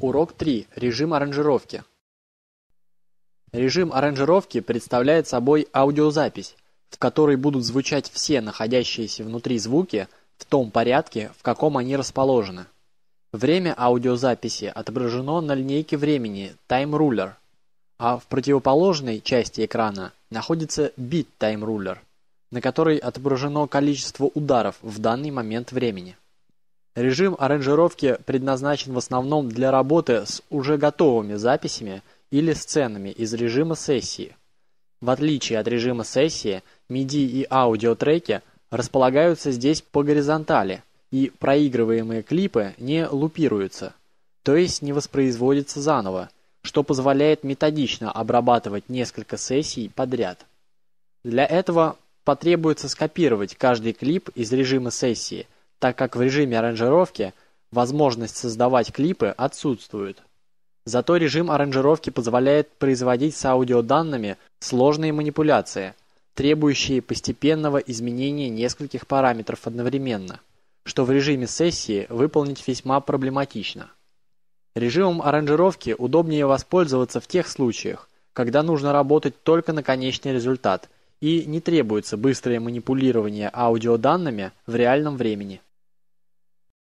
Урок 3. Режим аранжировки. Режим аранжировки представляет собой аудиозапись, в которой будут звучать все находящиеся внутри звуки в том порядке, в каком они расположены. Время аудиозаписи отображено на линейке времени Time Ruler, а в противоположной части экрана находится Bit Time Ruler, на которой отображено количество ударов в данный момент времени. Режим аранжировки предназначен в основном для работы с уже готовыми записями или сценами из режима сессии. В отличие от режима сессии, MIDI и аудиотреки располагаются здесь по горизонтали, и проигрываемые клипы не лупируются, то есть не воспроизводятся заново, что позволяет методично обрабатывать несколько сессий подряд. Для этого потребуется скопировать каждый клип из режима сессии – так как в режиме аранжировки возможность создавать клипы отсутствует. Зато режим аранжировки позволяет производить с аудиоданными сложные манипуляции, требующие постепенного изменения нескольких параметров одновременно, что в режиме сессии выполнить весьма проблематично. Режимом аранжировки удобнее воспользоваться в тех случаях, когда нужно работать только на конечный результат и не требуется быстрое манипулирование аудиоданными в реальном времени.